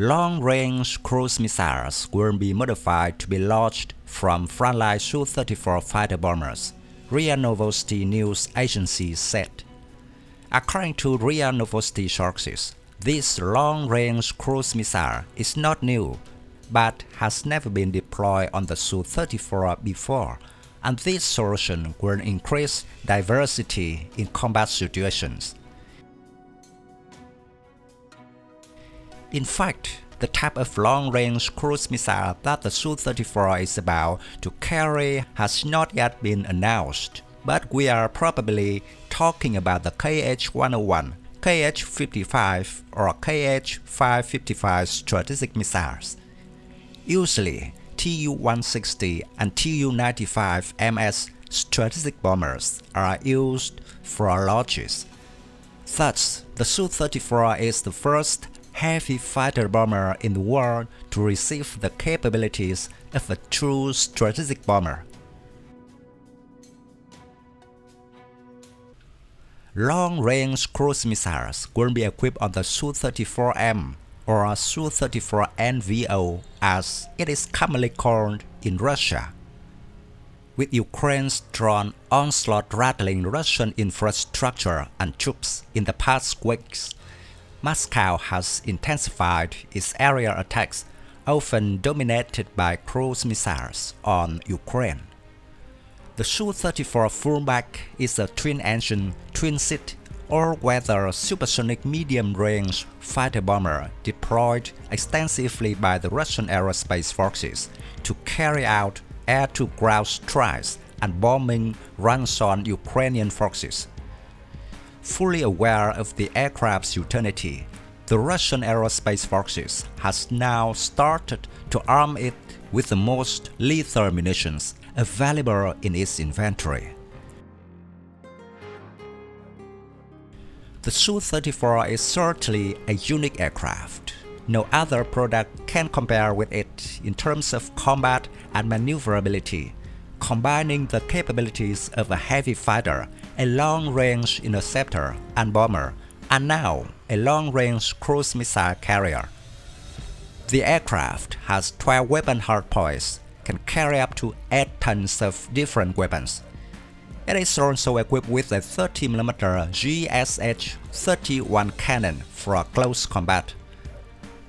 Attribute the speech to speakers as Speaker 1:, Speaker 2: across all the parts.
Speaker 1: Long-range cruise missiles will be modified to be launched from frontline Su-34 fighter bombers, RIA Novosti news agency said. According to RIA Novosti sources, this long-range cruise missile is not new, but has never been deployed on the Su-34 before, and this solution will increase diversity in combat situations. In fact, the type of long-range cruise missile that the Su-34 is about to carry has not yet been announced, but we are probably talking about the KH-101, KH-55 or KH-555 strategic missiles. Usually, Tu-160 and Tu-95 MS strategic bombers are used for launches. Thus, the Su-34 is the first heavy fighter bomber in the world to receive the capabilities of a true strategic bomber. Long-range cruise missiles will be equipped on the Su-34M or Su-34NVO as it is commonly called in Russia. With Ukraine's drone onslaught rattling Russian infrastructure and troops in the past weeks, Moscow has intensified its aerial attacks, often dominated by cruise missiles, on Ukraine. The Su-34 fullback is a twin-engine, twin-seat, all-weather supersonic medium-range fighter bomber deployed extensively by the Russian aerospace forces to carry out air-to-ground strikes and bombing runs on Ukrainian forces fully aware of the aircraft's utility, the Russian aerospace forces has now started to arm it with the most lethal munitions available in its inventory. The Su-34 is certainly a unique aircraft. No other product can compare with it in terms of combat and maneuverability, combining the capabilities of a heavy fighter a long-range interceptor and bomber, and now a long-range cruise missile carrier. The aircraft has 12 weapon hardpoints, can carry up to 8 tons of different weapons. It is also equipped with a 30mm GSH-31 cannon for close combat.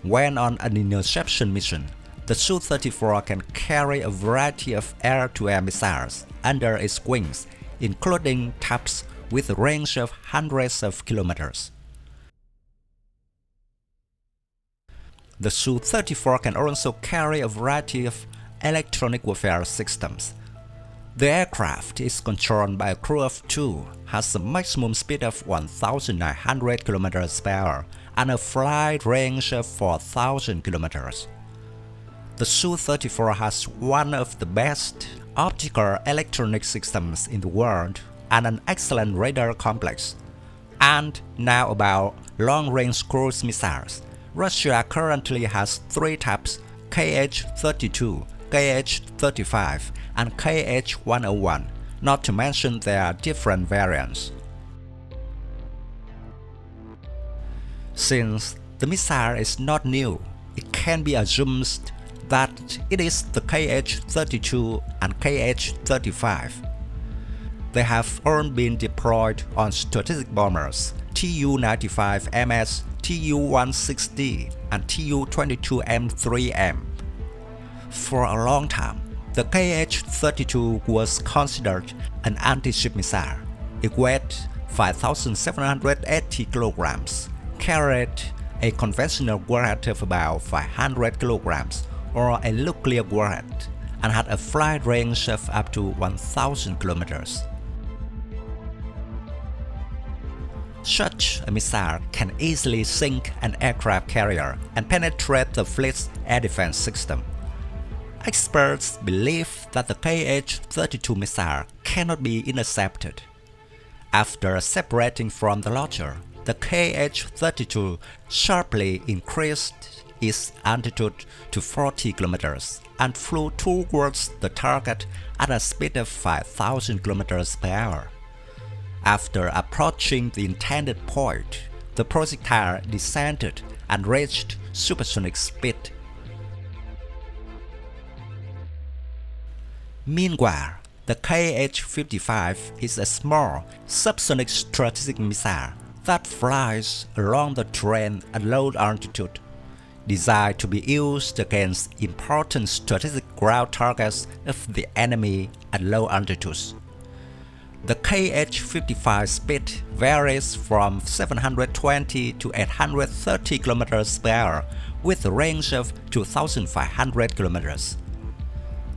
Speaker 1: When on an interception mission, the Su-34 can carry a variety of air-to-air -air missiles under its wings including taps with a range of hundreds of kilometers. The Su-34 can also carry a variety of electronic warfare systems. The aircraft is controlled by a crew of two, has a maximum speed of 1,900 km per hour and a flight range of 4,000 km. The Su-34 has one of the best optical electronic systems in the world and an excellent radar complex. And now about long-range cruise missiles. Russia currently has three types KH-32, KH-35 and KH-101, not to mention their different variants. Since the missile is not new, it can be assumed that it is the KH-32 and KH-35. They have all been deployed on strategic bombers Tu-95MS, Tu-160 and Tu-22M3M. For a long time, the KH-32 was considered an anti-ship missile. It weighed 5,780 kilograms, carried a conventional warhead of about 500 kilograms or a nuclear warhead and had a flight range of up to 1000 kilometers. Such a missile can easily sink an aircraft carrier and penetrate the fleet's air defense system. Experts believe that the KH-32 missile cannot be intercepted. After separating from the launcher, the KH-32 sharply increased its altitude to 40 kilometers and flew towards the target at a speed of 5,000 kilometers per hour. After approaching the intended point, the projectile descended and reached supersonic speed. Meanwhile, the KH-55 is a small subsonic strategic missile that flies along the terrain at low altitude, designed to be used against important strategic ground targets of the enemy at low altitudes. The KH-55 speed varies from 720 to 830 km per hour with a range of 2,500 km.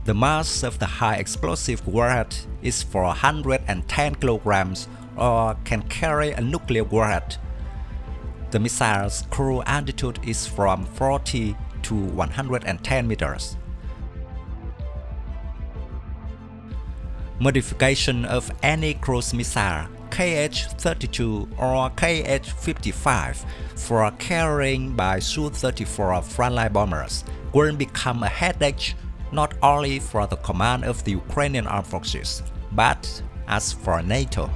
Speaker 1: The mass of the high explosive warhead is 410 kg or can carry a nuclear warhead. The missile's cruise altitude is from 40 to 110 meters. Modification of any cruise missile KH-32 or KH-55 for carrying by Su-34 frontline bombers will become a headache not only for the command of the Ukrainian armed forces, but as for NATO.